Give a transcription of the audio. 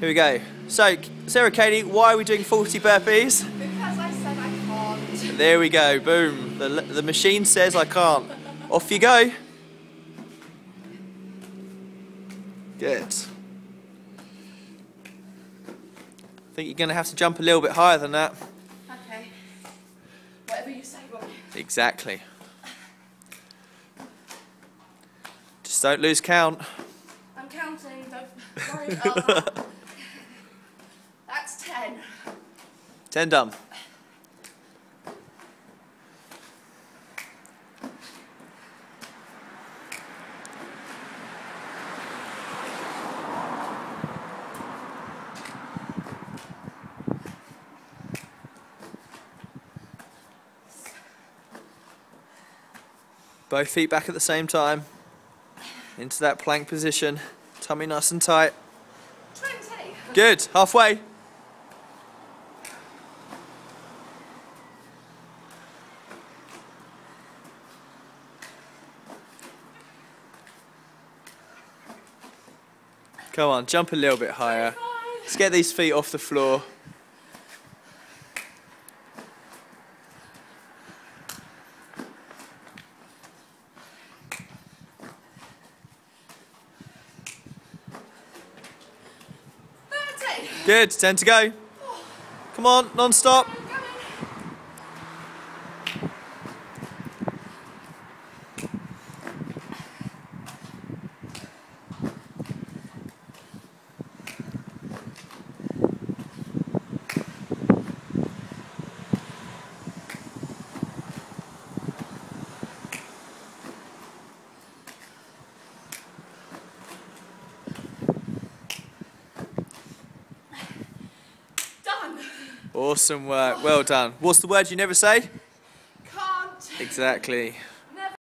Here we go. So, Sarah Cady, why are we doing 40 burpees? Because I said I can't. There we go, boom. The, the machine says I can't. Off you go. Good. I think you're going to have to jump a little bit higher than that. Okay. Whatever you say, Robbi. Exactly. Just don't lose count. Don't worry that. Uh-huh. That's ten. 10 done. Both feet back at the same time. Into that plank position. Tummy nice and tight. Twenty. Good. Halfway. Come on, jump a little bit higher. Let's get these feet off the floor. Good, 10 to go. Come on, non-stop. Awesome work, well done. What's the word you never say? Can't. Exactly.